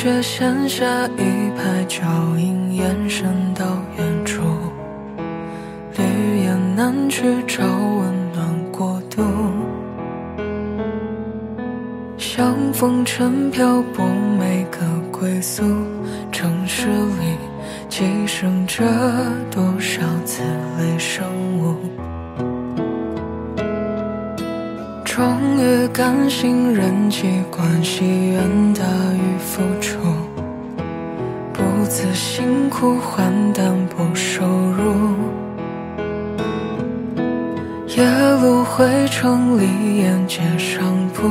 却闲下一排脚印延伸到远处。绿叶南去找温暖过渡像风尘漂泊没个归宿城市里寄生着多少次雷声越甘心，人际关系远大于付出，不辞辛苦换单薄收入，夜路回城，里沿街商铺。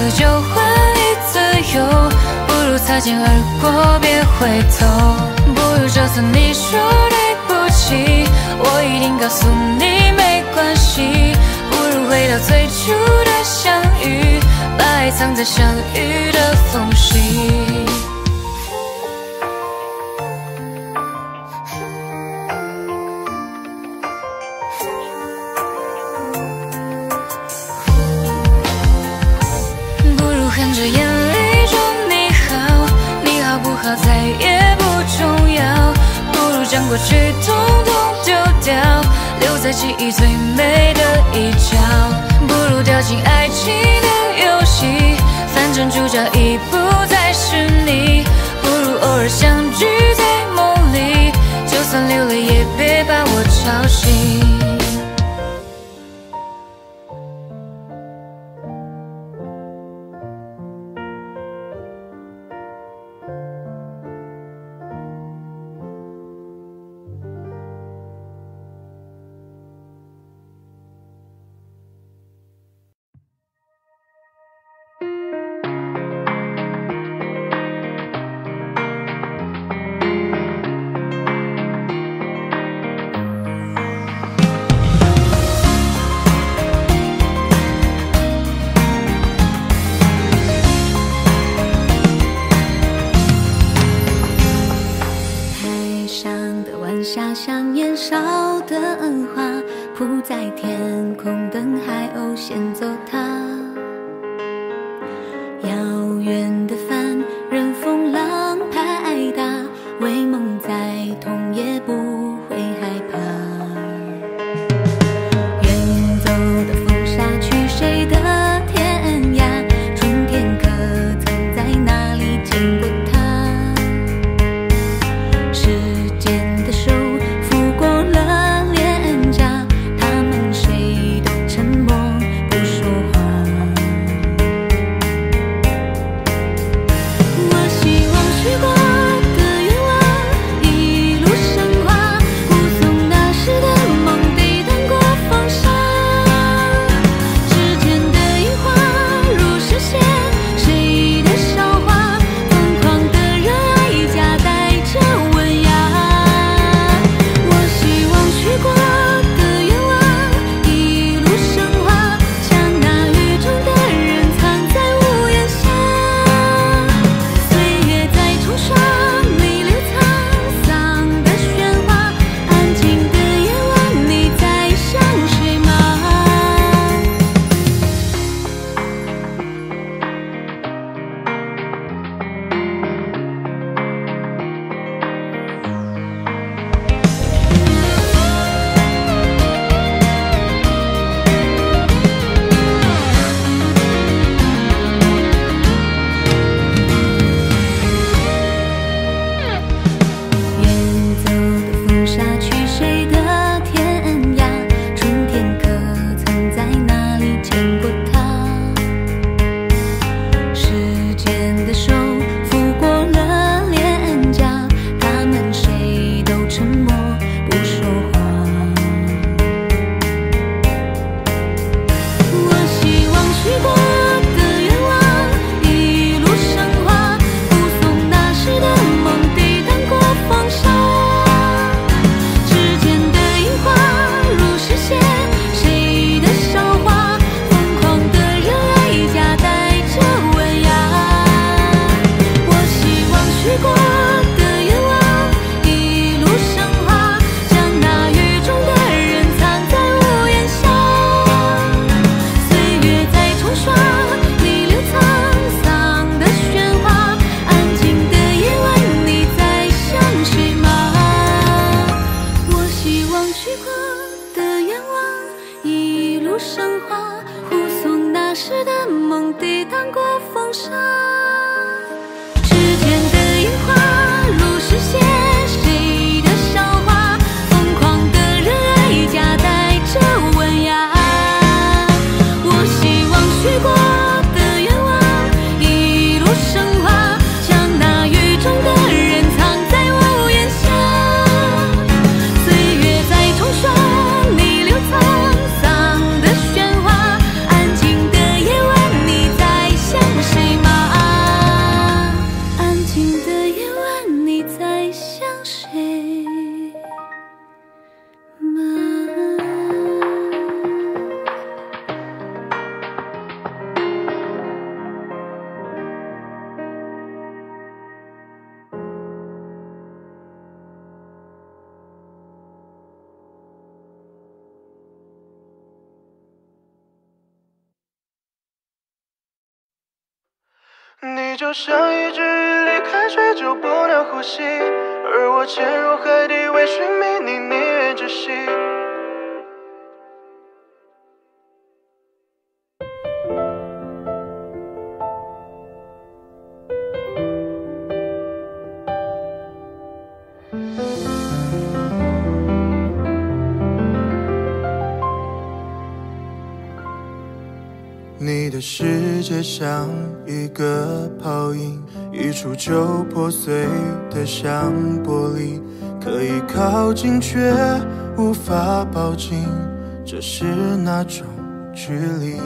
次就还你自由，不如擦肩而过别回头。不如这次你说对不起，我一定告诉你没关系。不如回到最初的相遇，把爱藏在相遇的缝隙。过去通通丢掉留在记忆最美的一角不如掉进爱情的游戏反正主角已不再是你不如偶尔相聚在梦里就算流泪也别把我吵醒却无法抱紧，这是哪种距离？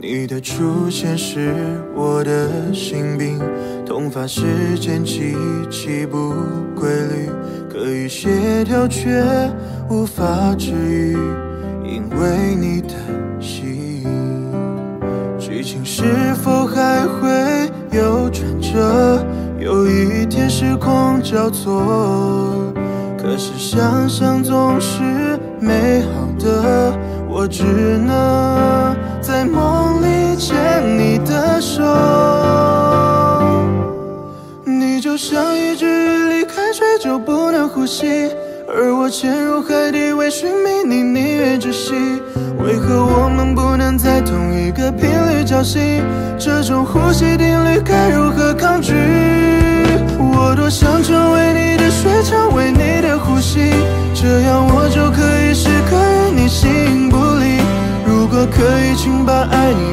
你的出现是我的心病，痛发时间极其不规律，可以协调却无法治愈，因为你的吸引。剧情是否还会有转折？有一天时空交错，可是想象总是美好的，我只能在梦里牵你的手。你就像一只离开水就不能呼吸，而我潜入海底为寻觅你，宁愿窒息。为何我们不能在同一个频率交心？这种呼吸定律该如何抗拒？我多想成为你的水，成为你的呼吸，这样我就可以时刻与你形影不离。如果可以，请把爱你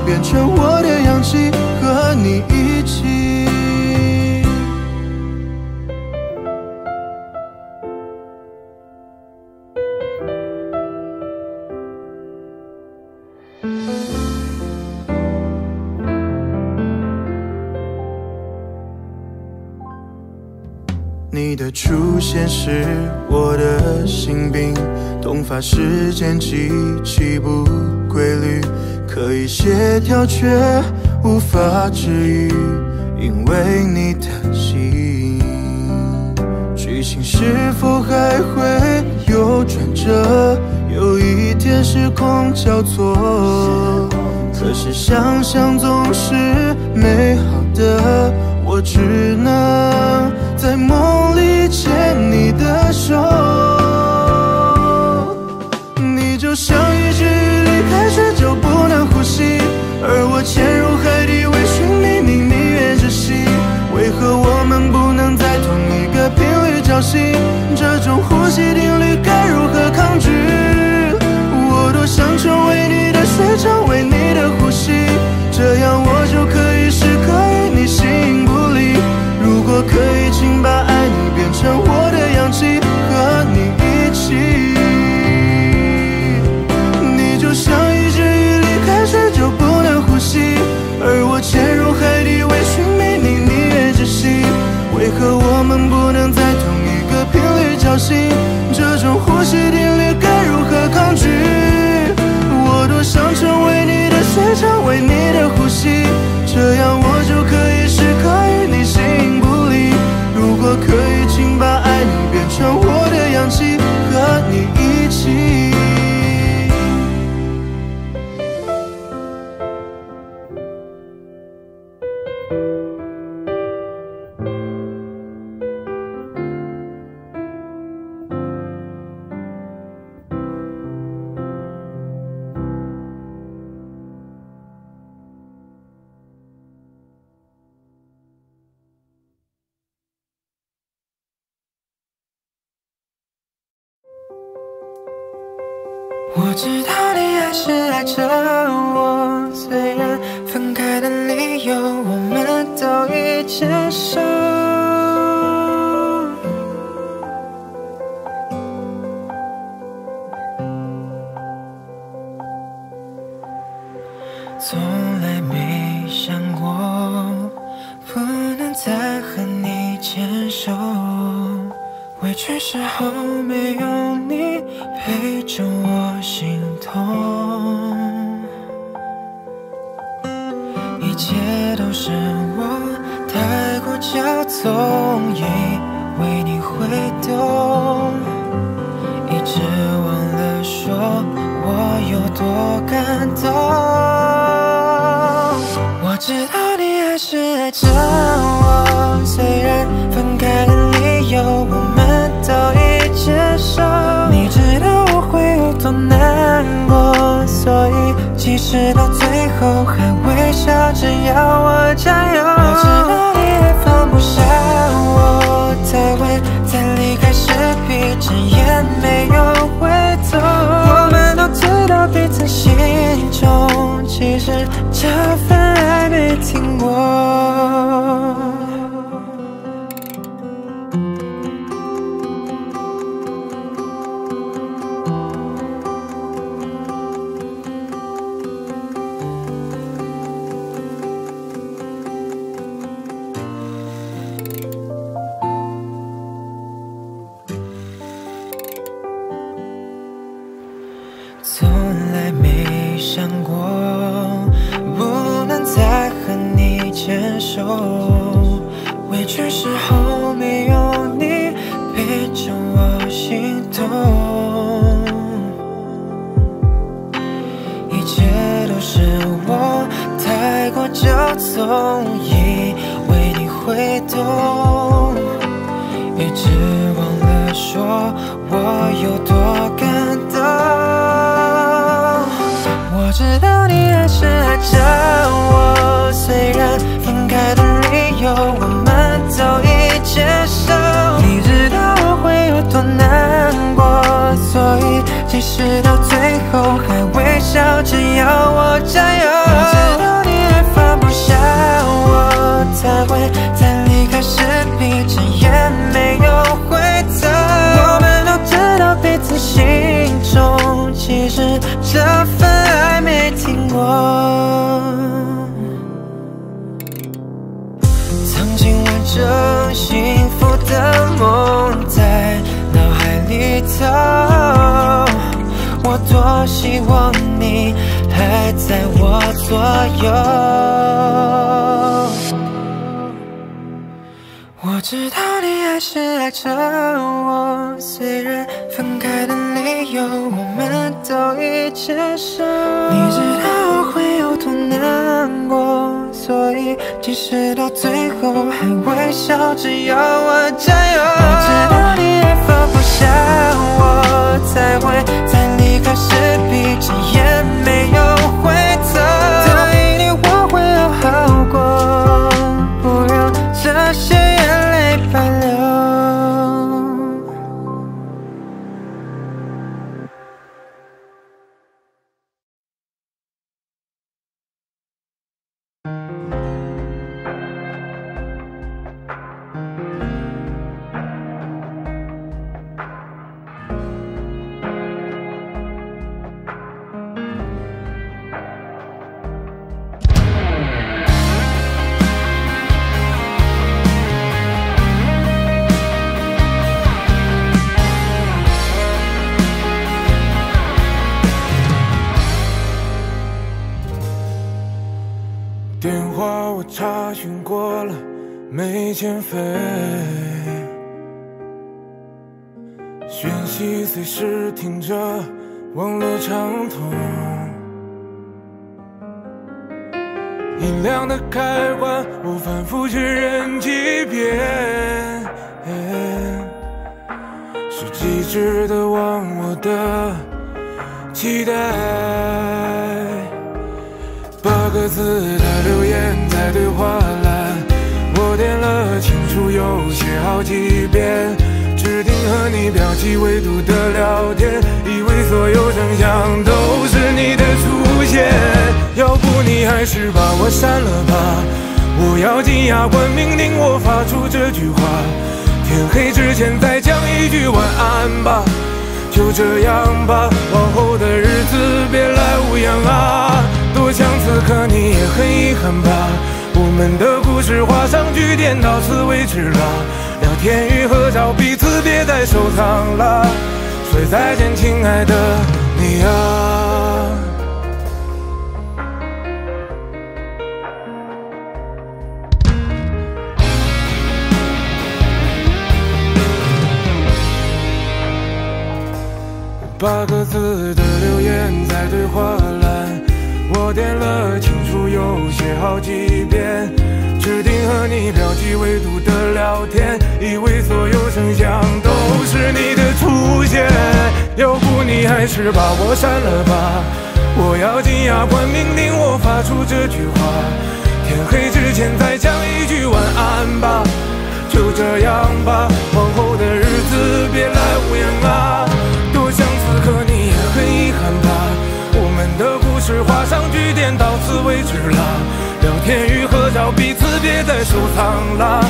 是我的心病，痛发时间极其不规律，可以协调却无法治愈，因为你的吸引。剧情是否还会有转折？有一天时空交错，可是想象总是美好的，我只能在梦里牵你的手。你就像一只鱼离开水就不能呼吸，而我潜入海底为寻觅你，宁愿窒息。为何我们不能在同一个频率交心？这种呼吸定律该如何抗拒？我多想成为你的水，成为你的呼吸，这样我就可以果可以，请把爱你变成我的氧气，和你一起。你就像一只鱼离开水就不能呼吸，而我潜入海底为寻觅你，宁愿窒息。为何我们不能在同一个频率交心？这种呼吸定律该如何抗拒？我多想成为你的水，成为你的实八个字的留言在对话栏，我点了清楚，又写好几遍，只指定和你标记纬度的聊天，以为所有声响都是你的出现。要不你还是把我删了吧，我要紧牙关命令我发出这句话。天黑之前再讲一句晚安吧，就这样吧，往后的日子别来无恙啊。多想此刻你也很遗憾吧，我们的故事画上句点，到此为止了。聊天与合照，彼此别再收藏了。说再见，亲爱的你啊。八个字的留言在对话栏，我点了清楚又写好几遍，指定和你标记未读的聊天，以为所有声响都是你的出现。要不你还是把我删了吧，我咬紧牙关命令我发出这句话。天黑之前再讲一句晚安吧，就这样吧，往后的日子别来无恙啊。画上句点，到此为止了。聊天与合照，彼此别再收藏了。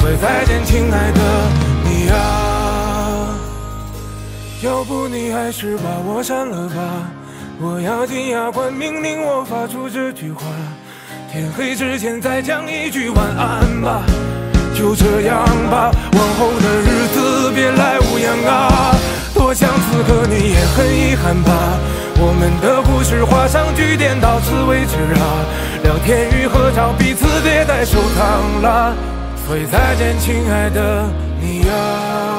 所以再见，亲爱的你啊。要不你还是把我删了吧，我咬紧牙关命令我发出这句话。天黑之前再讲一句晚安吧，就这样吧，往后的日子别来无恙啊。多想此刻你也很遗憾吧，我们的故事画上句点，到此为止啊。聊天与合照，彼此别再收藏了。所以再见，亲爱的你啊。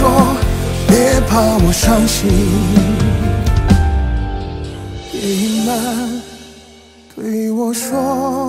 说别怕我伤心。别隐瞒对我说。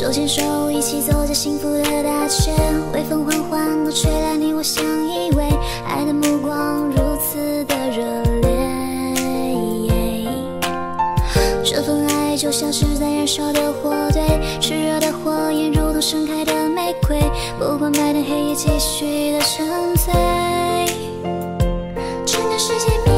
手牵手一起走在幸福的大街微风缓缓的吹来你我相依偎爱的目光如此的热烈这份爱就像是在燃烧的火堆炽热的火焰如同盛开的玫瑰不管白天黑夜继续的沉醉整个世界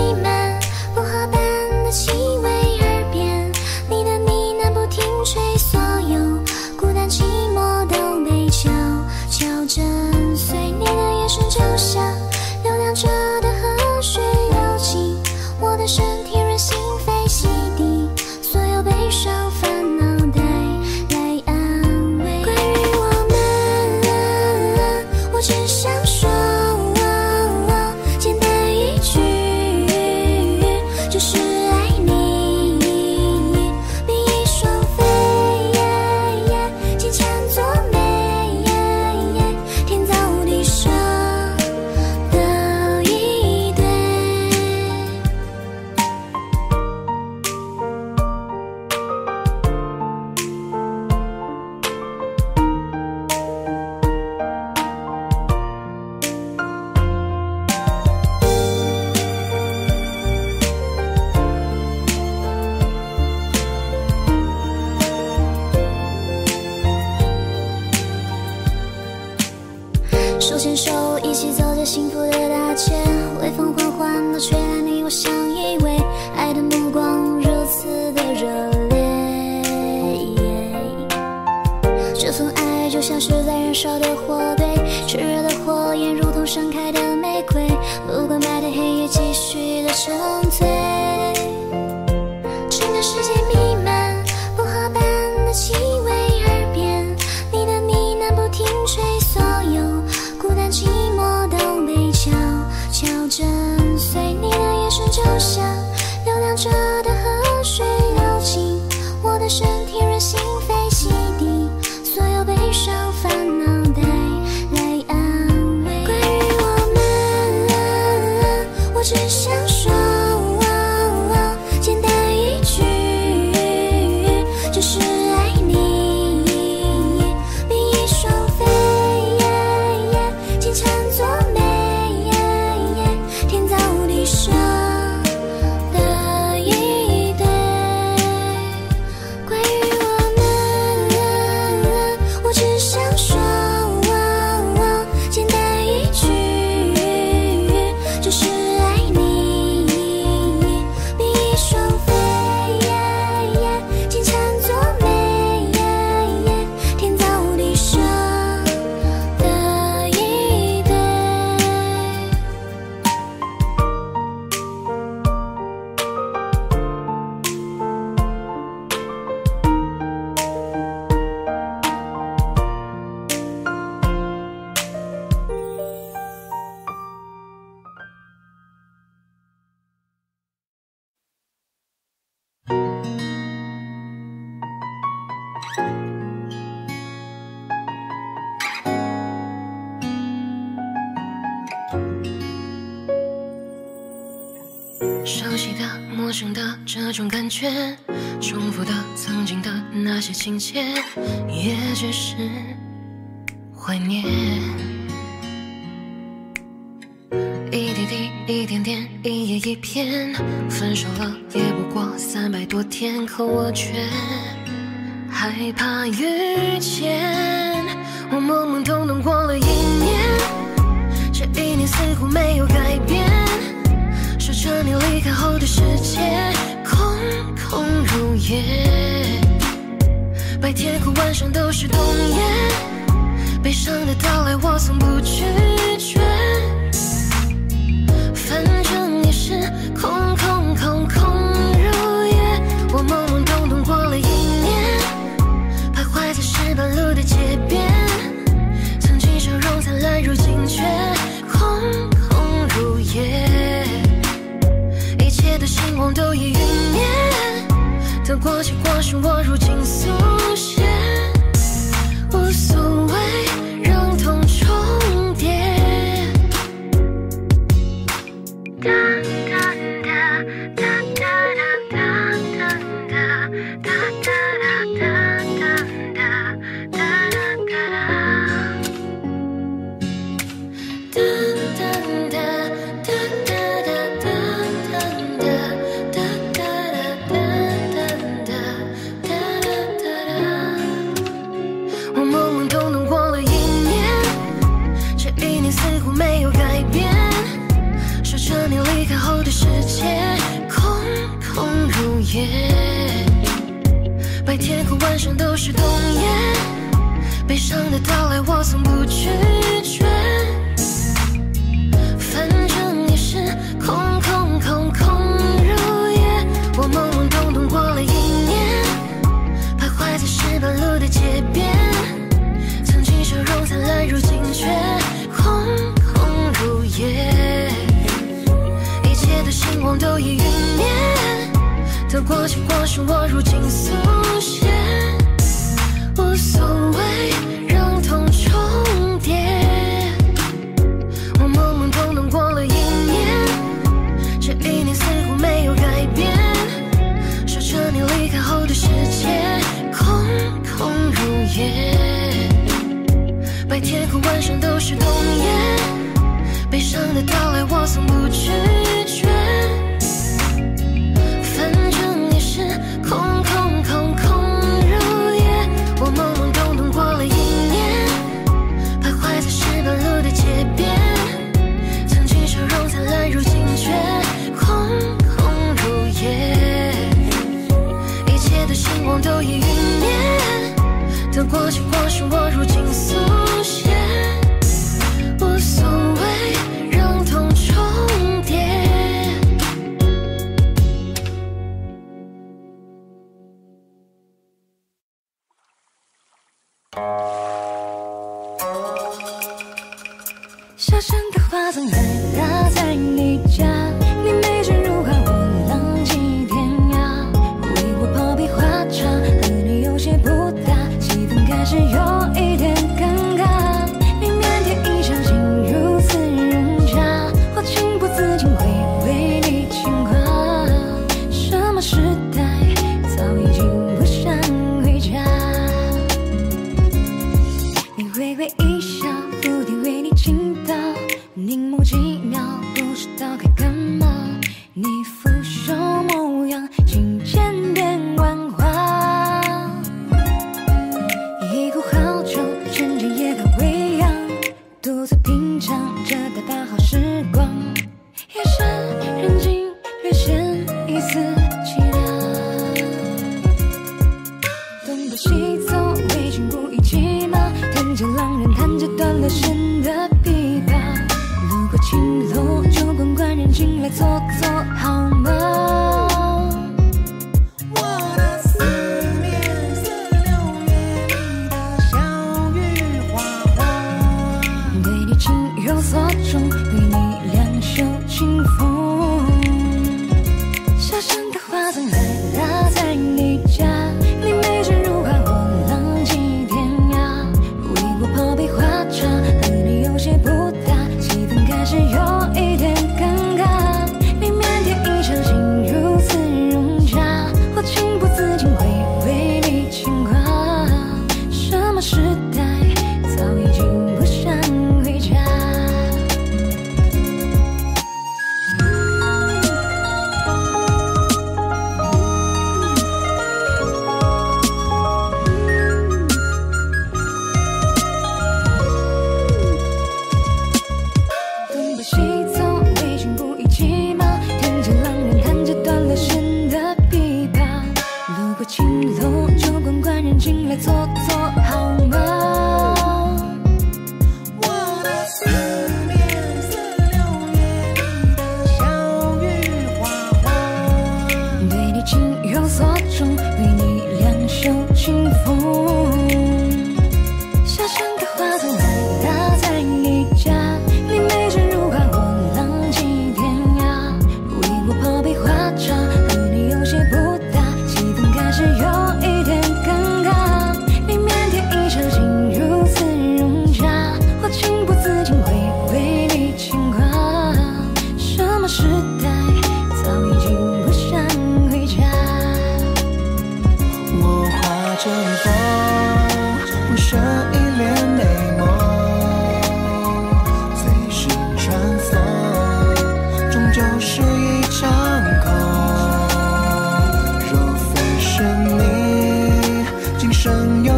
这种感觉，重复的曾经的那些情节，也只是怀念。一滴滴，一点点，一页一篇，分手了也不过三百多天，可我却害怕遇见。我懵懵懂懂过了一年，这一年似乎没有改变。守着你离开后的世界，空如也。白天和晚上都是冬夜，悲伤的到来我从不拒绝。反正也是空空空空如也。我懵懵懂懂过了一年，徘徊在石板路的街边，曾经笑容灿烂，如今却空空如也。一切的星光都已，得过且过是我如今速上都是冬夜，悲伤的到来我从不拒绝。反正也是空空空空如也。我懵懵懂懂过了一年，徘徊在石板路的街边，曾经笑容灿烂，如今却空空如也。一切的星光都已陨灭，得过且过是我如今天和晚上都是冬夜，悲伤的到来我从不拒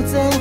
在。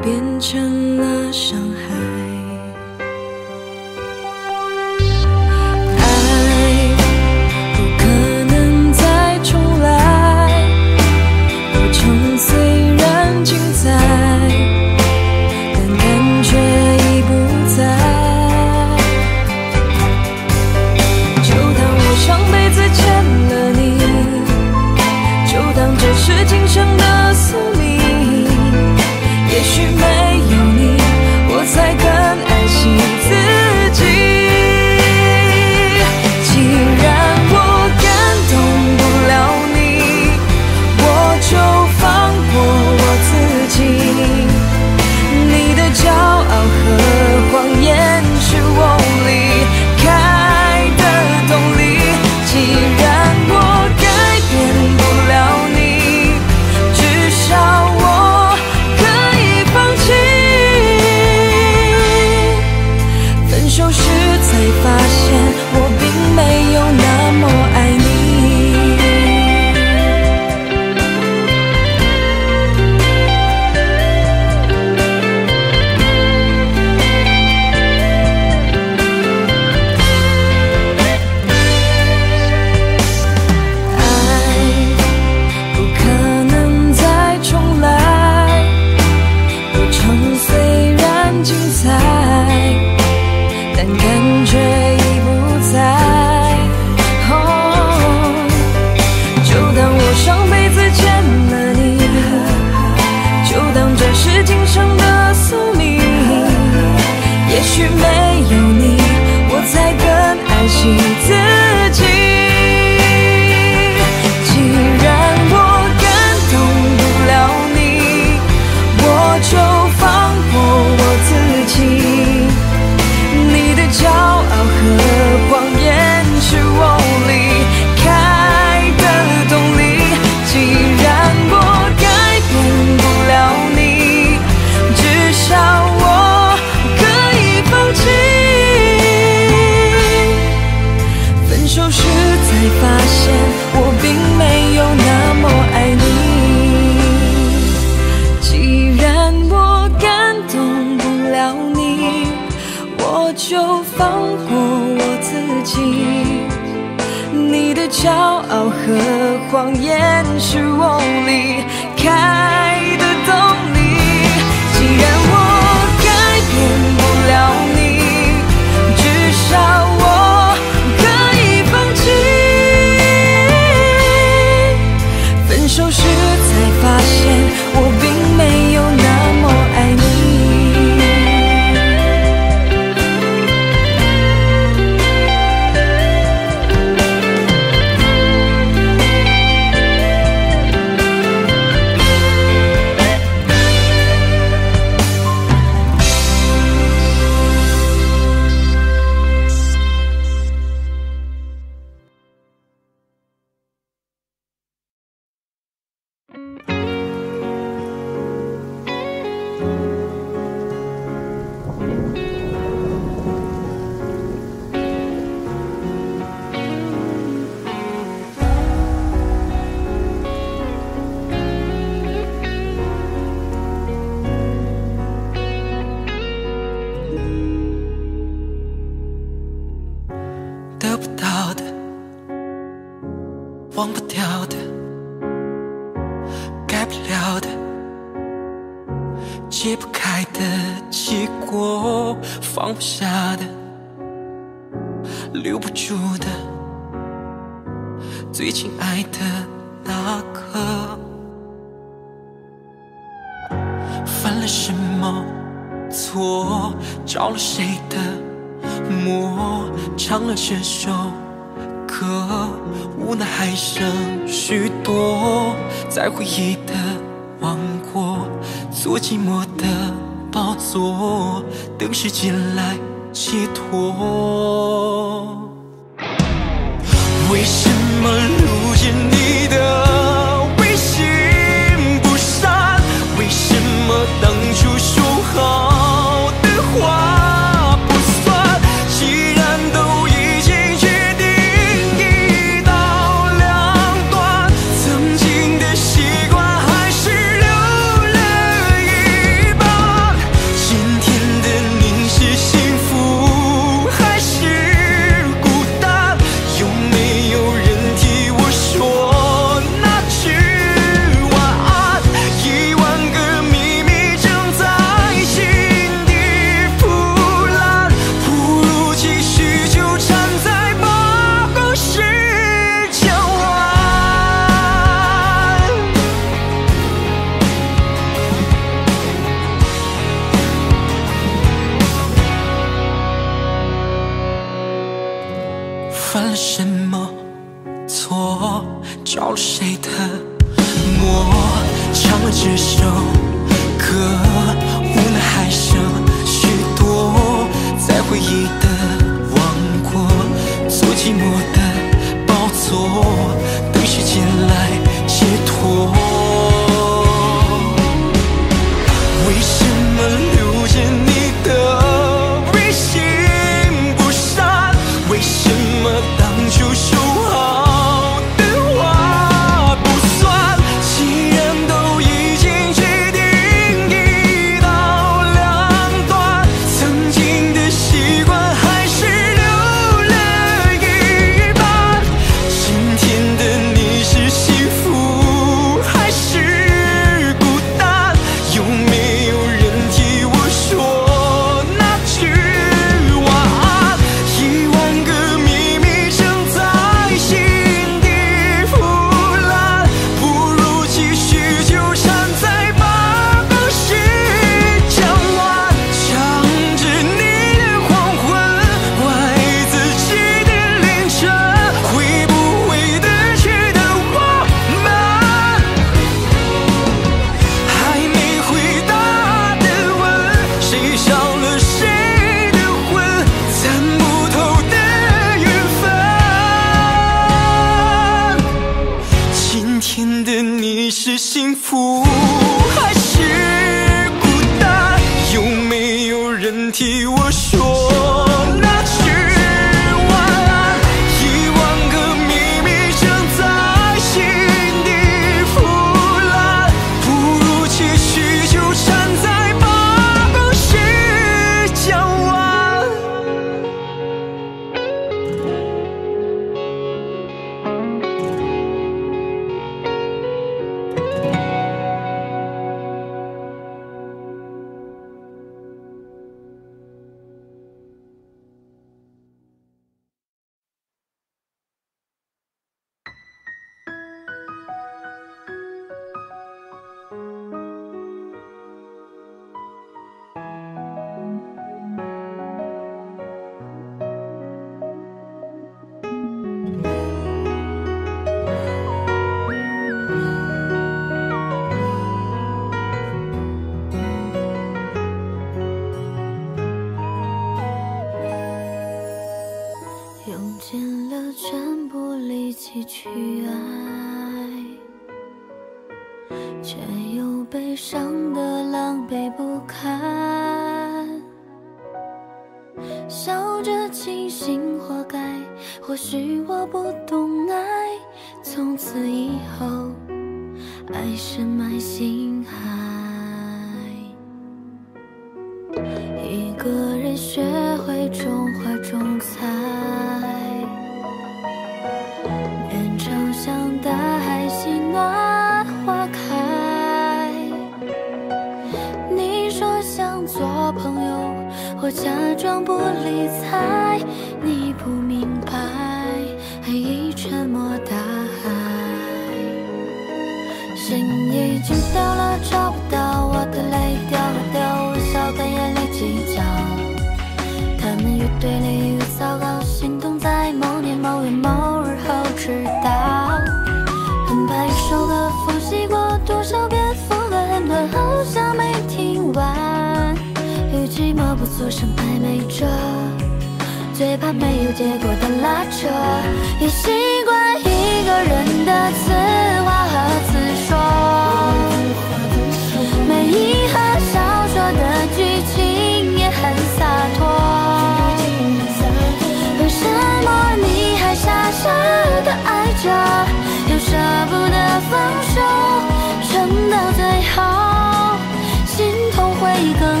会更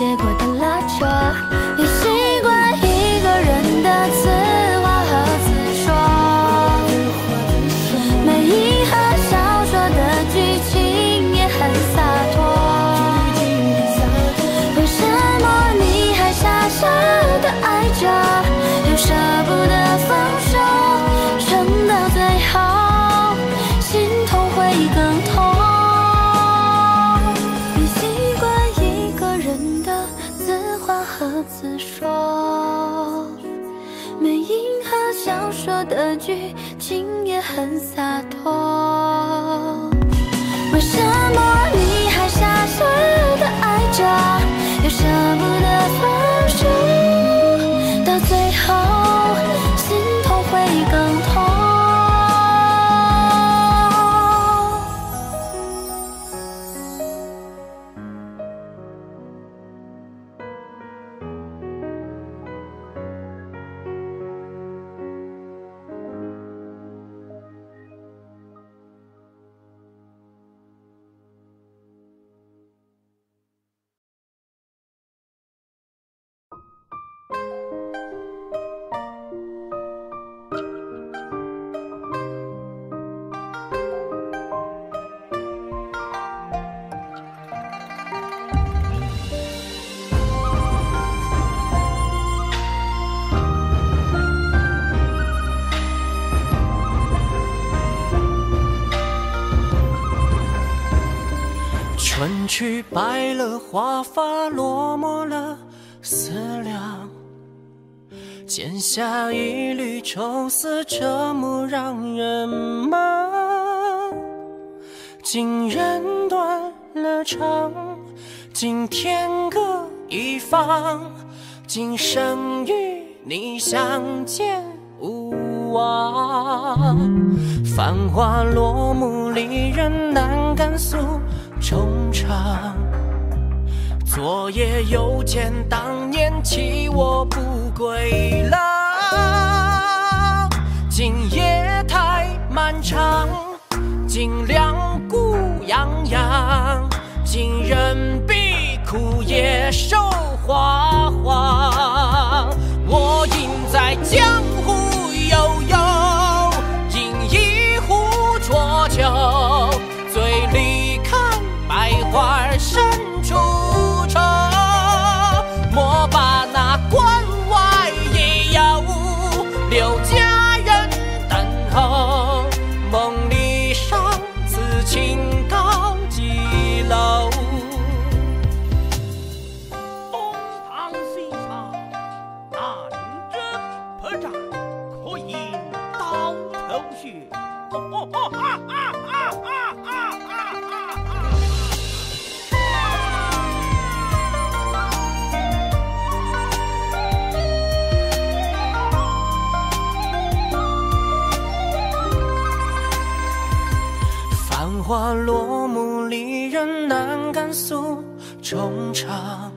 结果的拉扯。え。愁思折磨让人忙。今人断了肠今天各一方。今生与你相见无望繁华落幕离人难敢诉衷肠。昨夜又见当年弃我不归郎今人比枯叶瘦花黄落幕离人难敢诉衷肠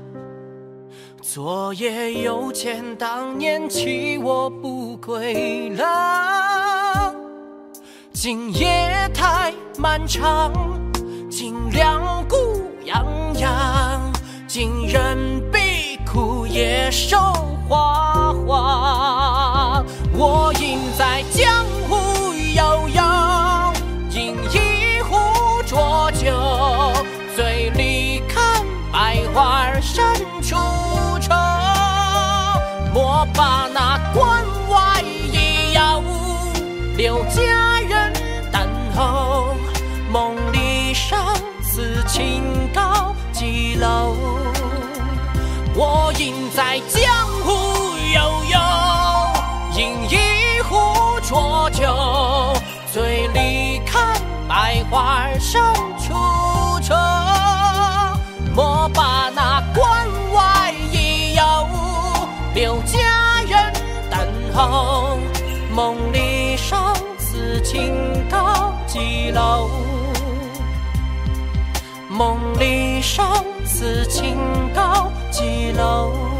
昨夜又见当年弃我不归郎今夜太漫长今两股痒痒今人比枯叶瘦花黄我应在江情到几楼我应在江湖悠悠饮一壶浊酒醉里看百花深处愁。莫把那关外野游留佳人等候梦里殇此情高几楼？梦里殇此情高几楼？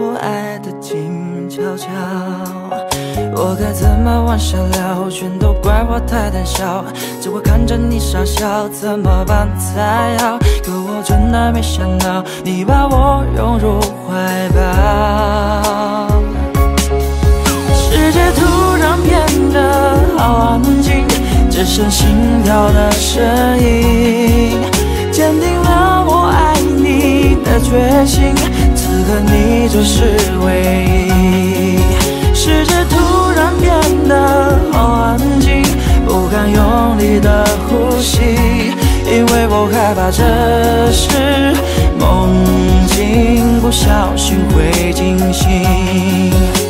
我爱的静悄悄。我该怎么往下聊？全都怪我太胆小，只会看着你傻笑，怎么办才好？可我真的没想到，你把我拥入怀抱。世界突然变得好安静，只剩心跳的声音，坚定了我爱你的决心。和你就是唯一。世界突然变得好安静，不敢用力的呼吸，因为我害怕这是梦境，不小心会惊醒。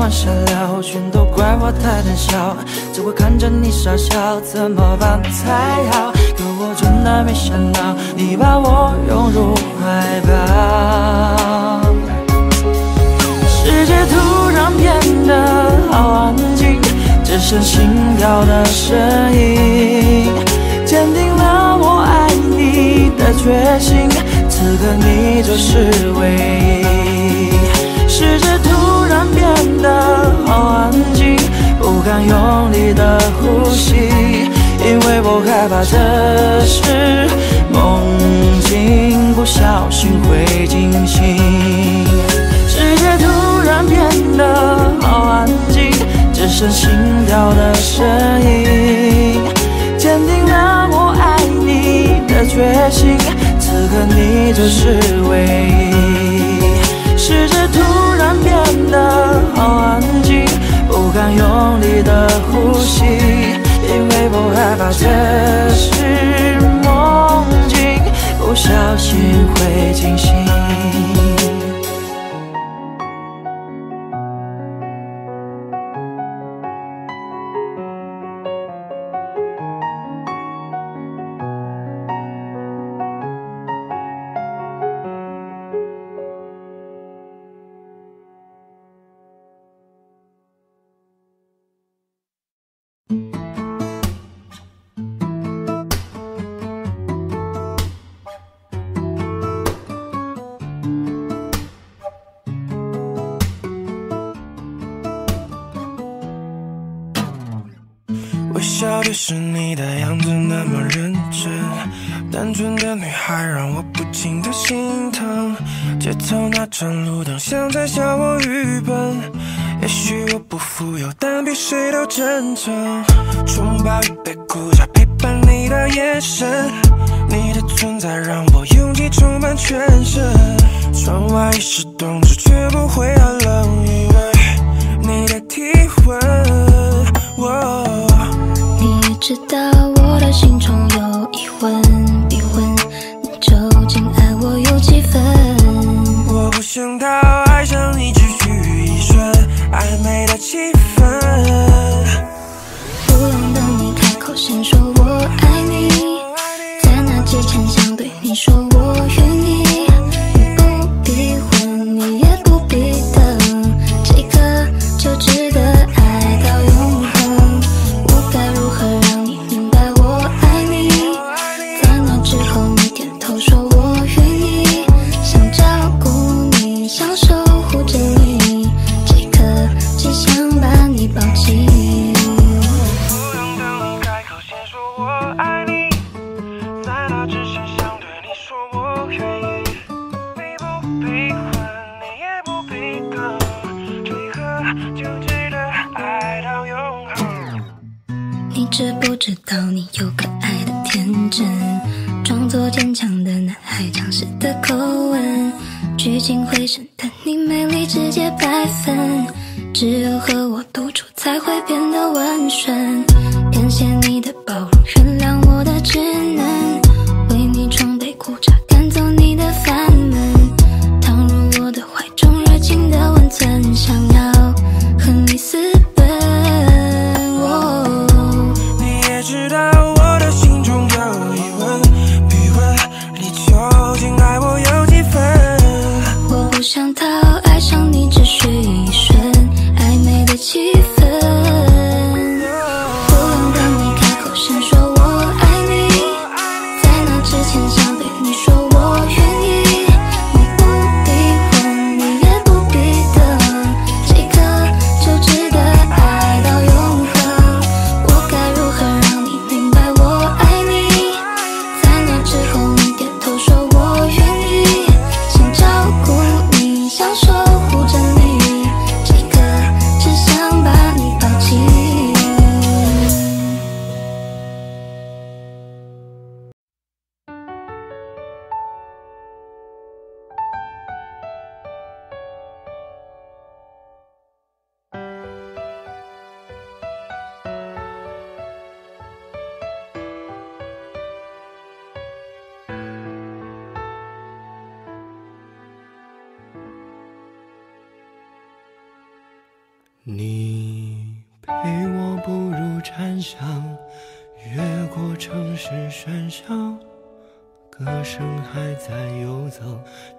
往下聊？全都怪我太胆小，只会看着你傻笑，怎么办才好？可我真的没想到，你把我拥入怀抱。世界突然变得好安静，只剩心跳的声音，坚定了我爱你的决心。此刻你就是唯一。世界突突然变得好安静，不敢用力的呼吸，因为我害怕这是梦境，不小心会惊醒。世界突然变得好安静，只剩心跳的声音，坚定了我爱你的决心。此刻你就是唯一。世界突然变得好安静，不敢用力的呼吸，因为我害怕这是梦境，不小心会惊醒。富有，但比谁都真诚。拥抱一杯苦茶，陪伴你的眼神，你的存在让我勇气充满全身。窗外已是冬至，却不会寒冷，因为你的体温。哦你也知道我的心中有一魂，一魂，你究竟爱我有几分？我不想逃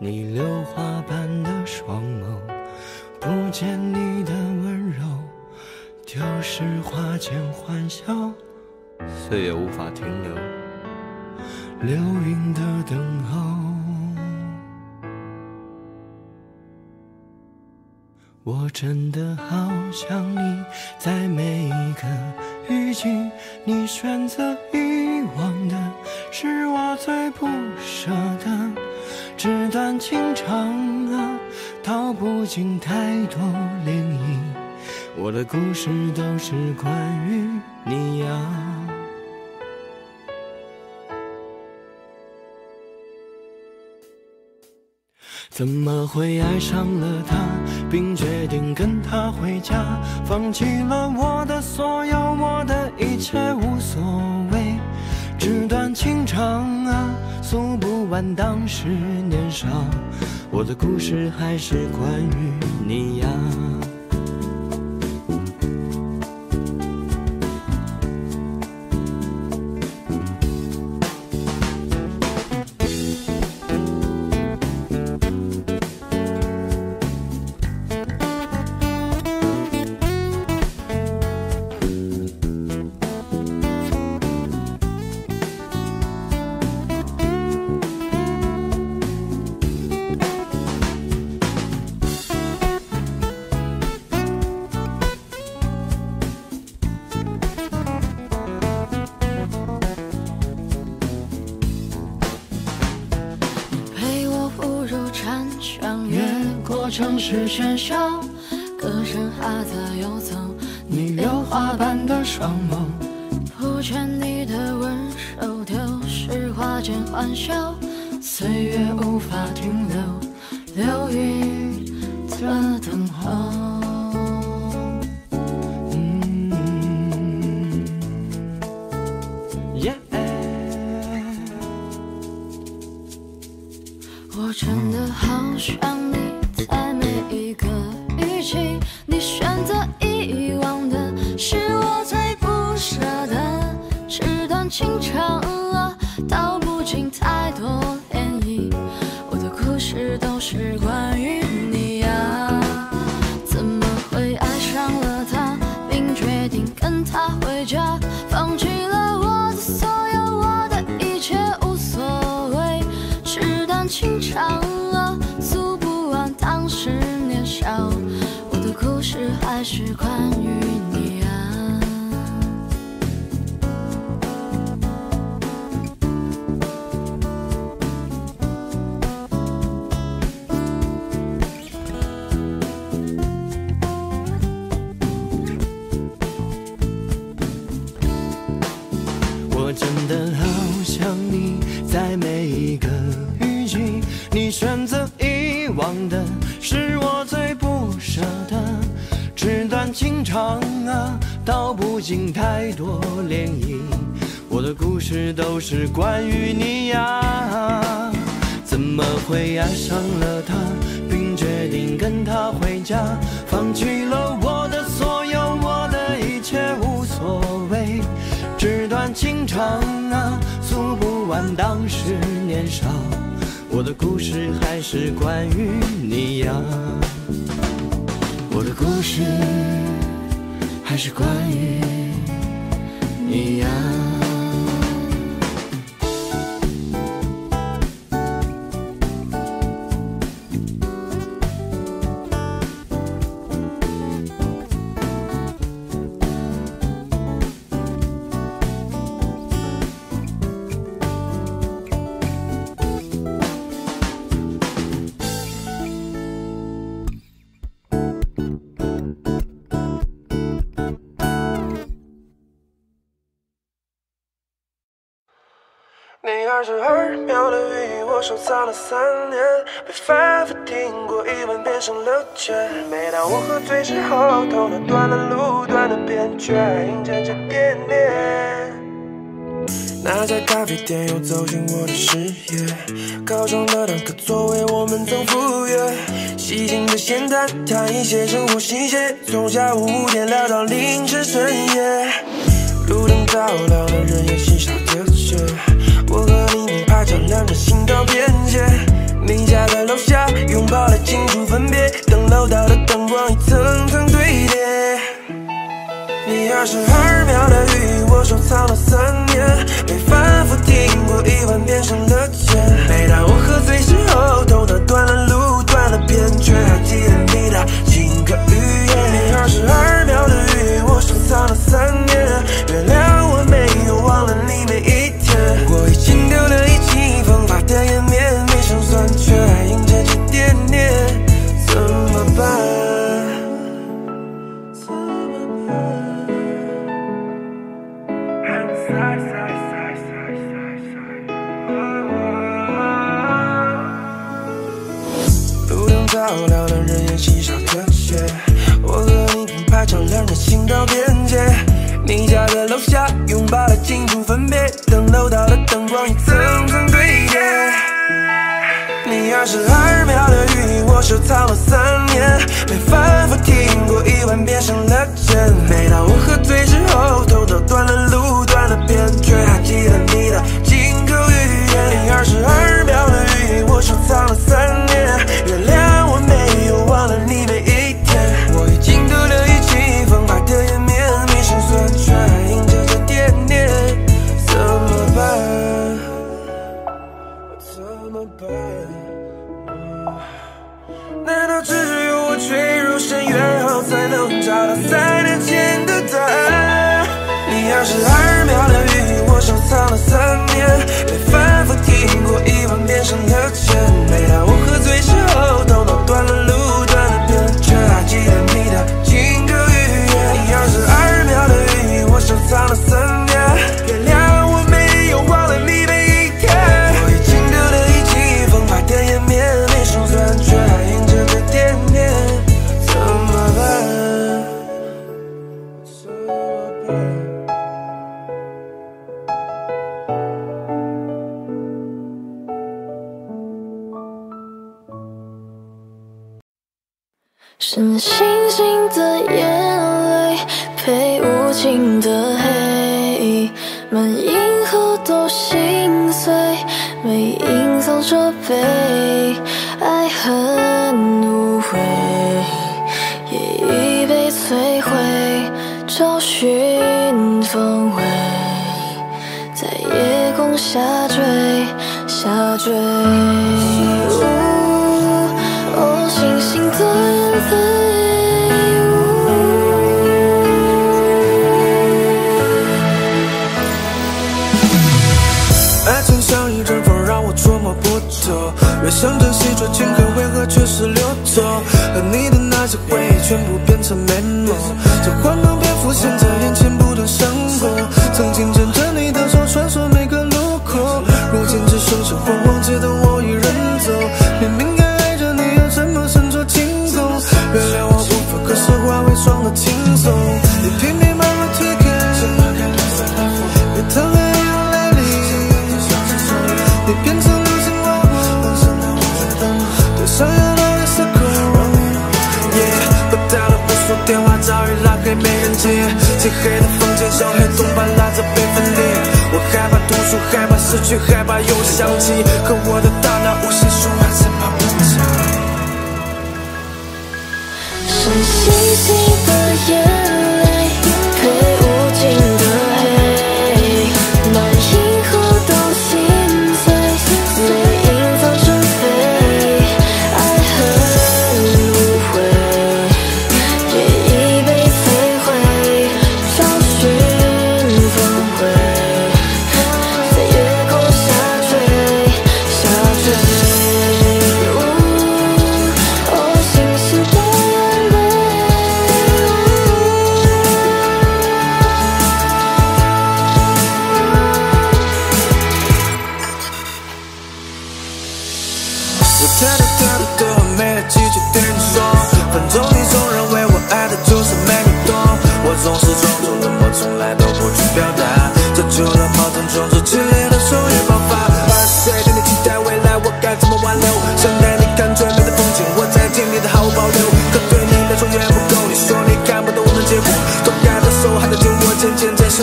你榴花般的双眸不见你的温柔丢失花间欢笑岁月无法停留流云的等候。我真的好想你在每一个雨季你选择遗忘的是我最不舍的纸短情长啊道不尽太多涟漪。我的故事都是关于你呀。怎么会爱上了他并决定跟他回家？放弃了我的所有我的一切无所谓。纸短情长啊诉不完当时年少我的故事还是关于你呀。了三年，被反复听过一万遍，成了茧。每当我喝醉之后，头脑断了路，断了边，却还硬着这点点。那家咖啡店又走进我的视野，高中的两个座位，我们曾赴约，细心的闲谈，谈一些生活细节，从下午五点聊到凌晨深夜。路灯照亮了人烟稀少的街，我和你照亮着心到边界。你家的楼下拥抱了清楚分别，等楼道的灯光一层层堆叠。你二十二秒的语音，我收藏了三年，被反复听过一万遍，成了茧。每当我喝醉之后，头脑断了路，断了片，却还记得你的情歌语言。你二十二秒的语音，我收藏了三年，原谅我没有忘了你每一天。我已经丢了一的颜面，没胜算，却还硬着这点点，怎么办？路灯照亮了人烟稀少的街，我和你并排照亮着心到边界。你家的楼下拥抱了清楚分别，等楼道的灯光一层层。你二十二秒的语音，我收藏了三年，被反复听过一万遍，成了茧。每当我喝醉之后，头脑断了路，断了片，却还记得你的金口玉言。你二十二秒的语音，我收藏了三年，原谅坠入深渊后，才能找到三年前的答案？你二十二秒的语音，我收藏了三年，被反复听过一万遍，成了茧。每当我喝醉之后，头脑断了是星星的眼泪配无尽的黑，满银河都心碎，没隐藏着悲，爱很无悔，也已被摧毁，找寻方位，在夜空下坠，下坠。想珍惜抓紧可为何却是流走和你的那些回忆全部变成美梦这幻梦便浮现在眼前不断闪过曾经牵着你的手穿梭每个路口如今只剩下黄昏街头脑海总盘拉着被分裂我害怕独处害怕失去害怕又想起可我的大脑无限汹涌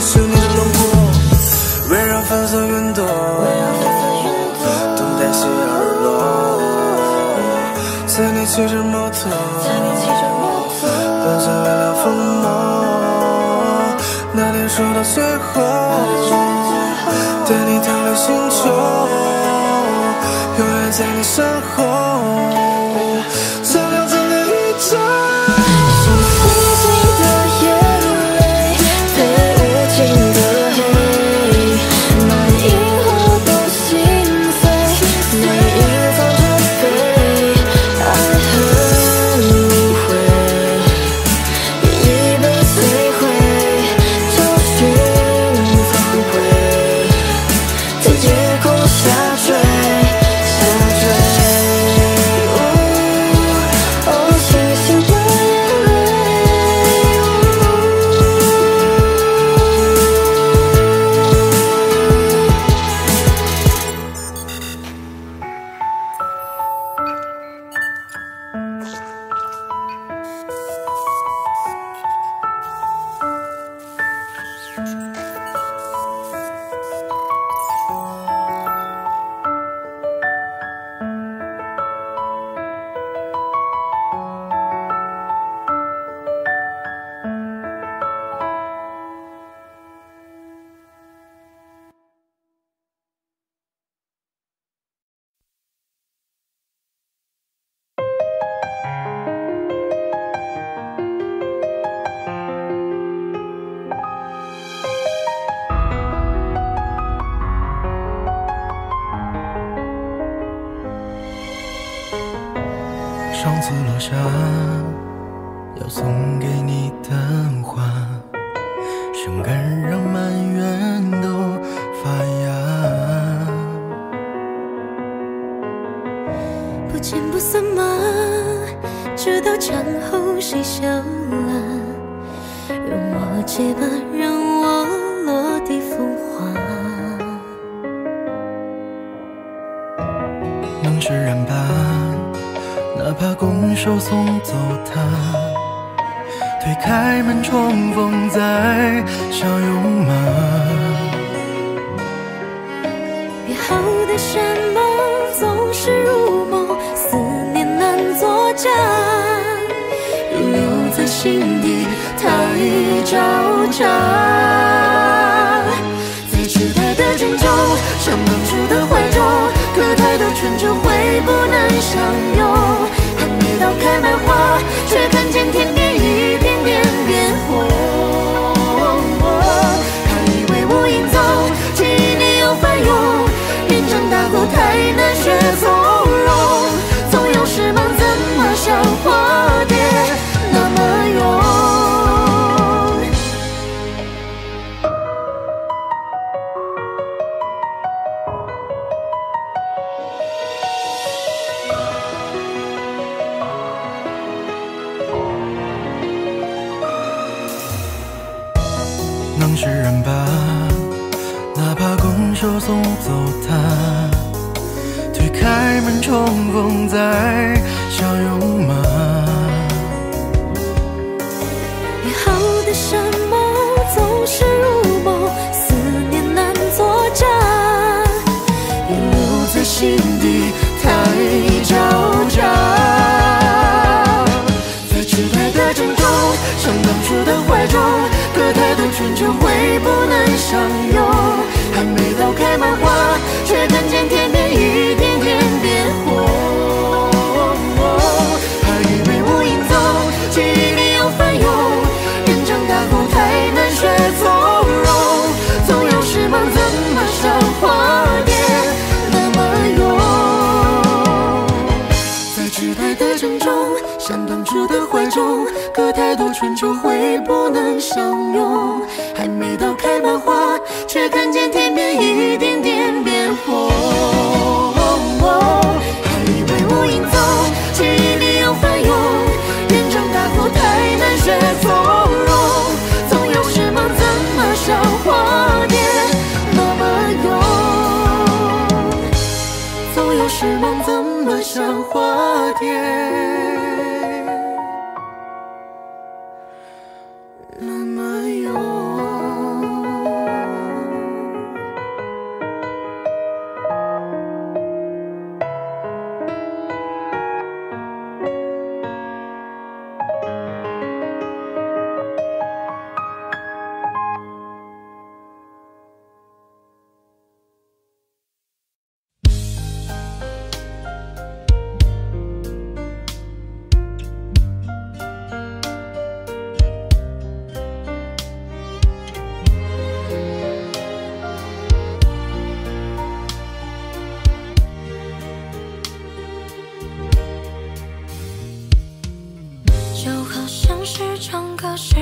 so soon. 生根让满园都发芽不见不散吗？这道墙后谁笑了？用我结巴让我落地风化能释然吧哪怕拱手送走她推开门重逢再相拥吗？约好的山盟总是如梦思念难作假又留在心底太嘲哳在迟来的正中像当初的怀中隔太多春秋会不能相拥。还没到开满花却看见天不是场隔十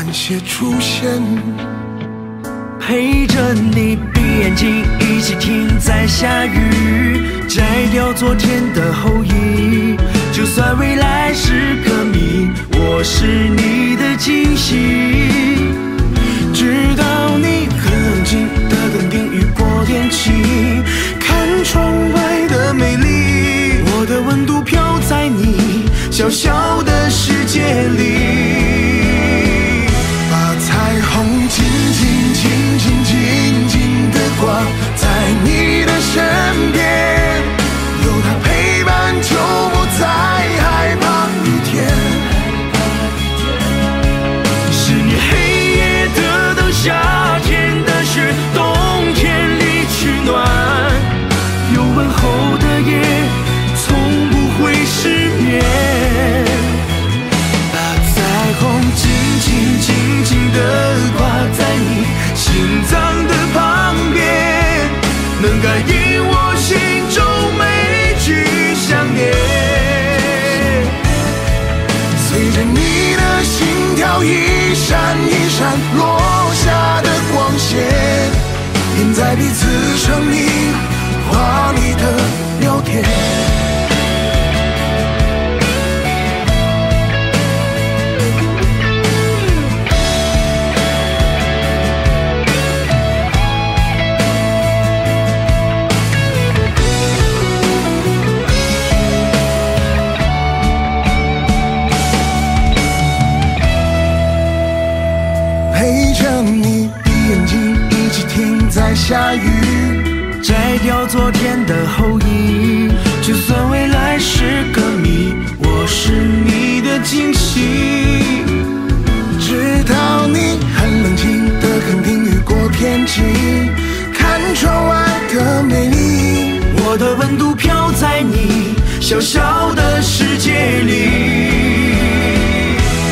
晚些出现。陪着你闭眼睛，一起听在下雨，摘掉昨天的后遗。就算未来是个谜，我是你的惊喜。直到你很冷静的肯定雨过天晴，看窗外的美丽，我的温度飘在你小小的世界里。紧地挂在你的身边，有他陪伴就不再害怕雨天。是你黑夜的灯，夏天的雪，冬天里取暖。有问候的夜，从不会失眠。把彩虹紧紧紧紧的一闪一闪落下的光线，印在彼此生命画里的聊天。下雨。摘掉昨天的后影，就算未来是个谜，我是你的惊喜。直到你很冷静的肯定雨过天晴，看窗外的美丽，我的温度飘在你小小的世界里。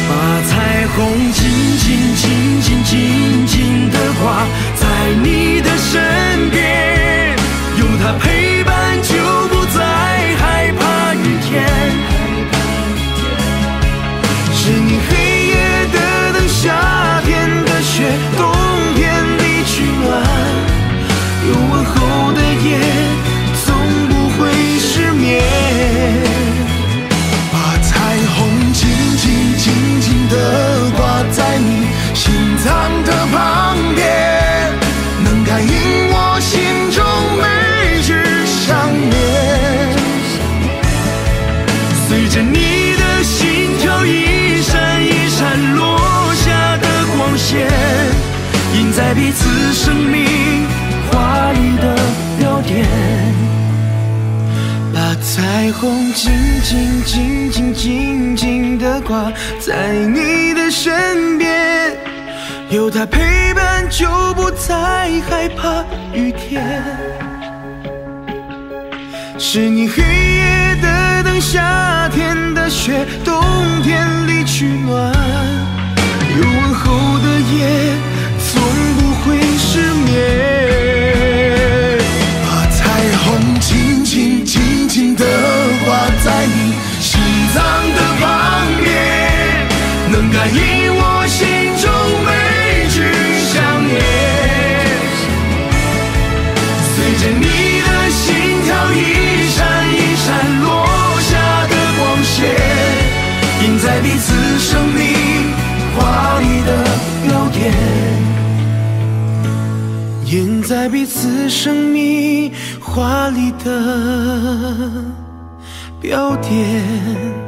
把彩虹紧紧紧紧紧紧地挂在你深彩虹静静静静静静的挂在你的身边，有它陪伴就不再害怕雨天。是你黑夜的灯，夏天的雪，冬天里取暖。有问候的夜，从不会失眠。藏的旁边，能感应我心中每句想念。随着你的心跳一闪一闪落下的光线，印在彼此生命华丽的表点。印在彼此生命华丽的标点。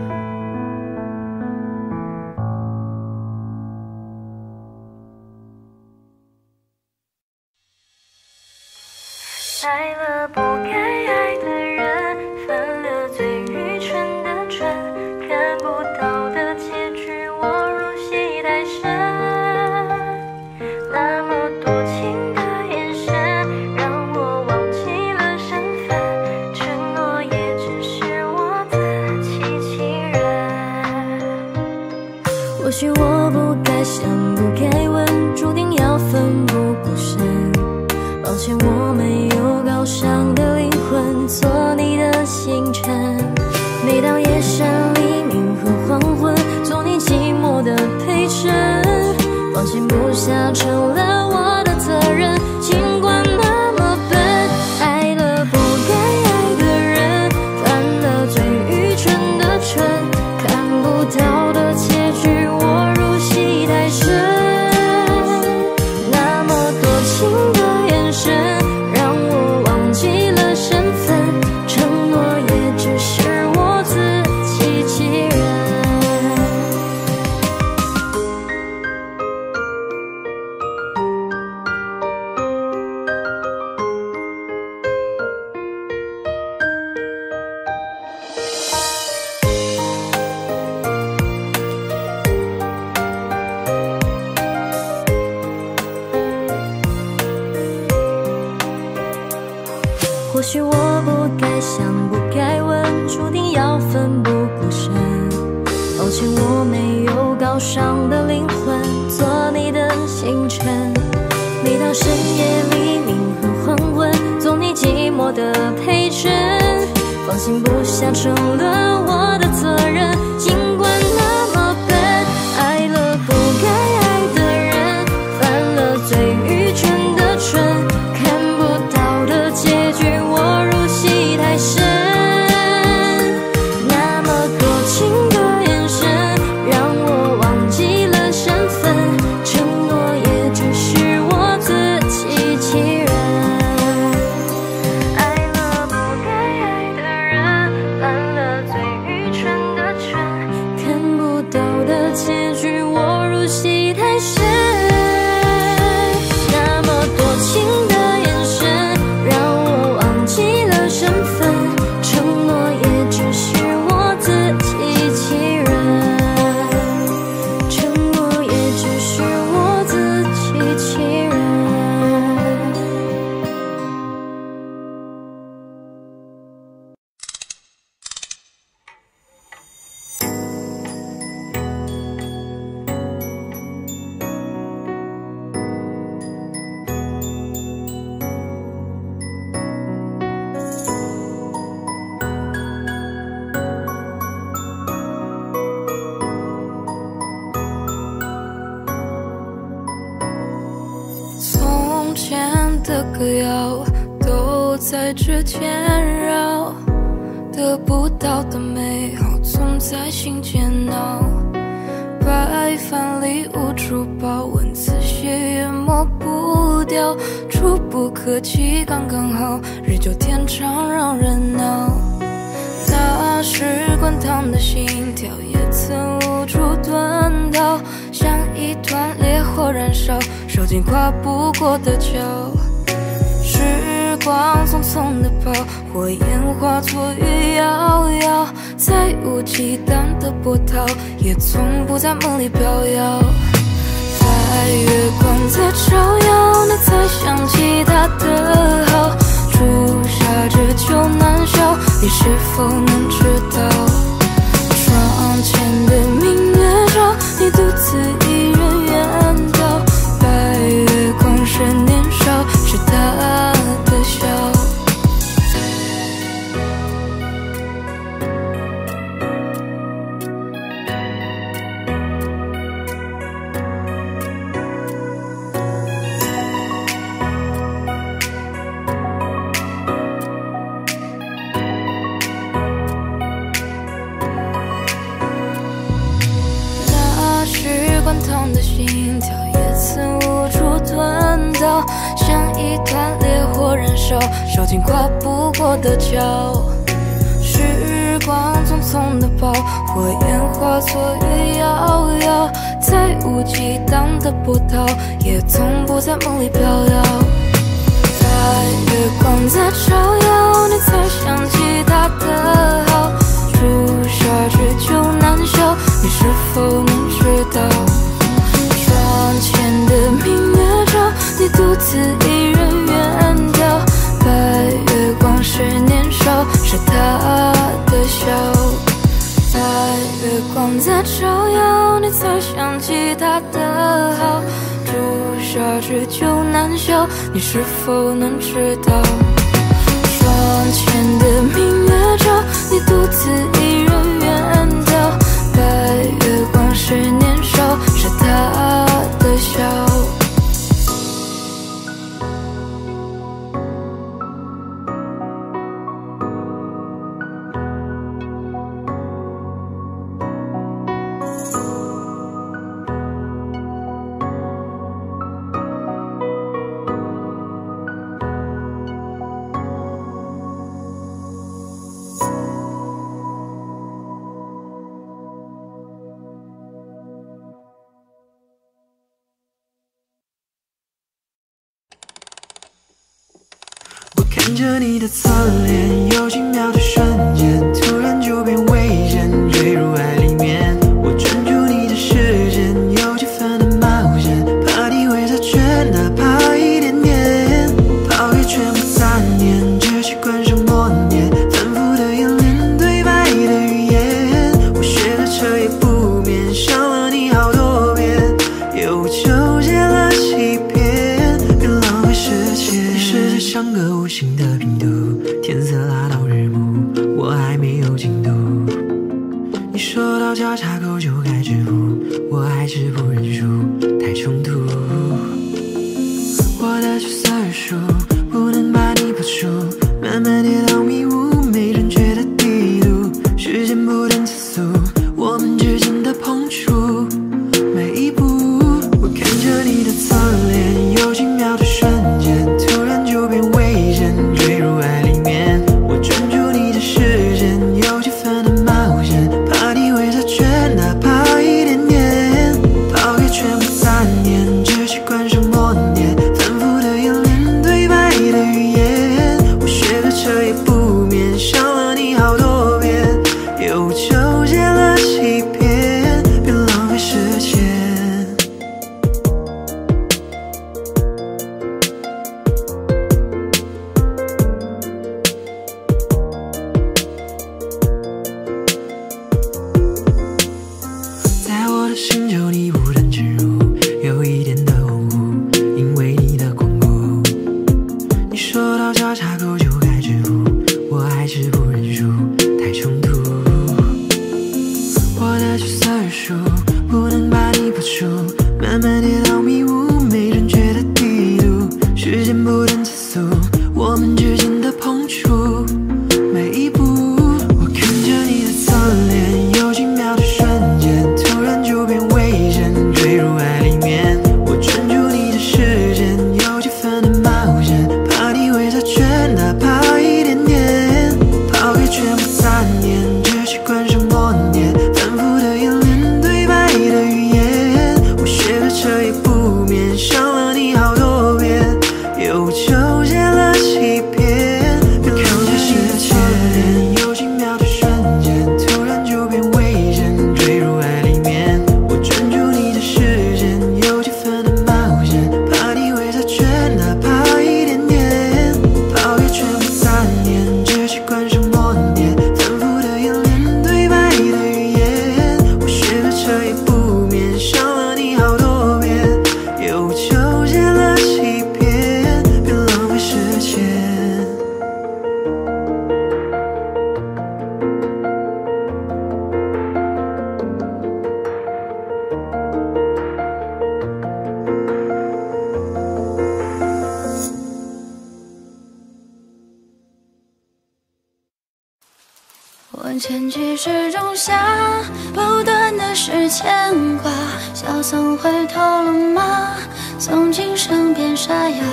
小僧回头了吗？诵经声变沙哑，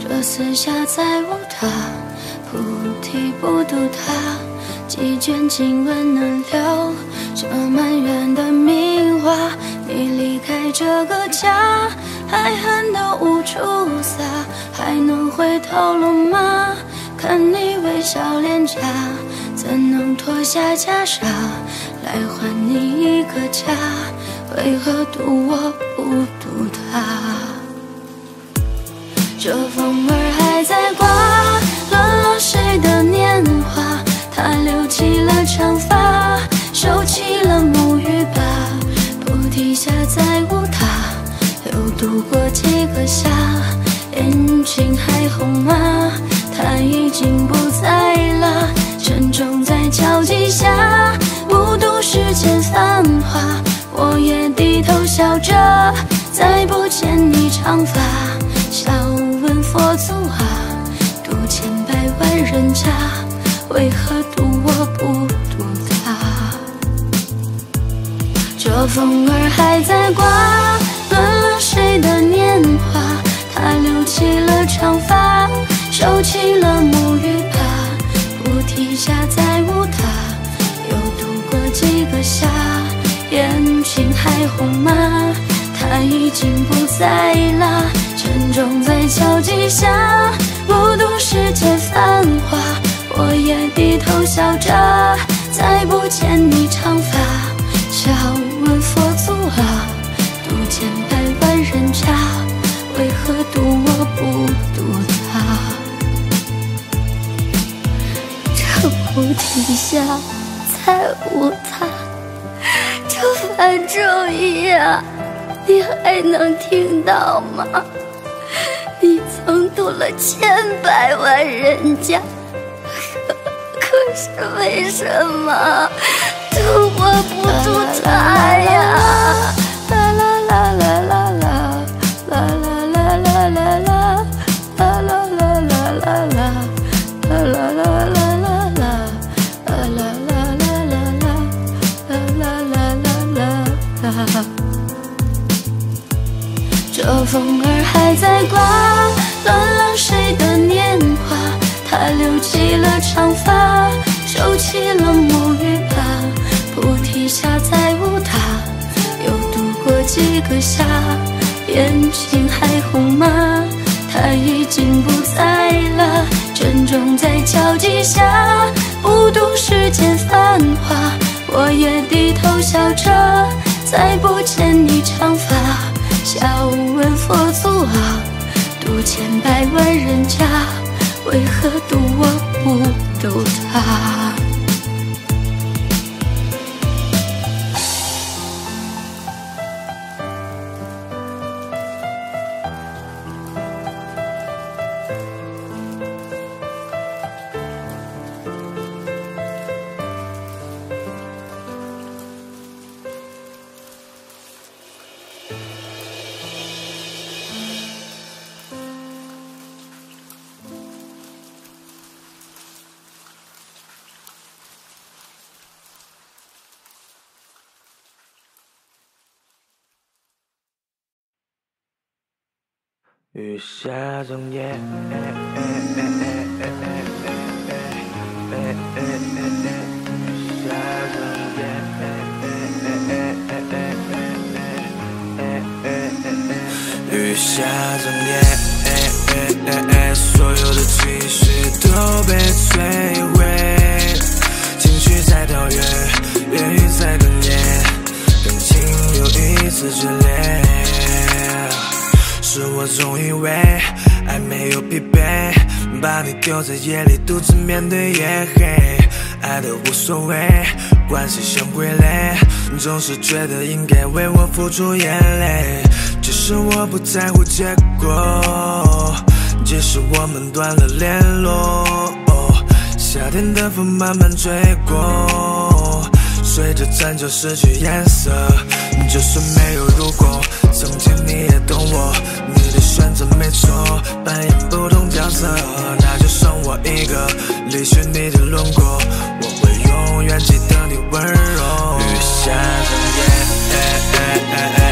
这四下再无他，菩提不渡他。几卷经文能留这满园的名花。你离开这个家，爱恨都无处撒，还能回头了吗？看你微笑脸颊，怎能脱下袈裟来还你一个家？为何渡我不渡他？这风儿还在刮，乱了谁的年华？他留起了长发，收起了木鱼吧。菩提下再无他，又度过几个夏。眼睛还红吗？他已经不在了，沉重在交集下，无度世间繁华。低头笑着，再不见你长发。笑问佛祖啊，渡千百万人家，为何渡我不渡他？这风儿还在刮，乱了谁的年华？他留起了长发，收起了木鱼吧。菩提下再无他，又度过几个夏。眼睛还红吗？他已经不在啦，沉重在敲几下，不度世间繁华。我也低头笑着，再不见你长发。笑问佛祖啊，渡千百万人家，为何渡我不渡他？这菩提下再无他。这梵咒语啊，你还能听到吗？你曾渡了千百万人家，可可是为什么渡我不渡他呀？啦啦啦啦啦这风儿还在刮，乱了谁的年华？他留起了长发，收起了木鱼吧。菩提下再无他，又度过几个夏。眼睛还红吗？他已经不在了，沉重在交集下，不度世间繁华。我也低头笑着，再不见你长发。笑问佛祖啊，渡千百万人家，为何渡我不渡他？雨下整夜，雨下整夜，所有的情绪都被摧毁，情绪在跳跃，言语在哽咽，感情又一次决裂。是我总以为爱没有疲惫，把你丢在夜里独自面对夜黑，爱的无所谓，关系像傀儡，总是觉得应该为我付出眼泪。即使我不在乎结果，即使我们断了联络，夏天的风慢慢吹过，随着残酒失去颜色。就算没有如果，从前你也懂我，你的选择没错，扮演不同角色，那就剩我一个，理顺你的轮廓，我会永远记得你温柔。雨下的夜，哎哎哎哎。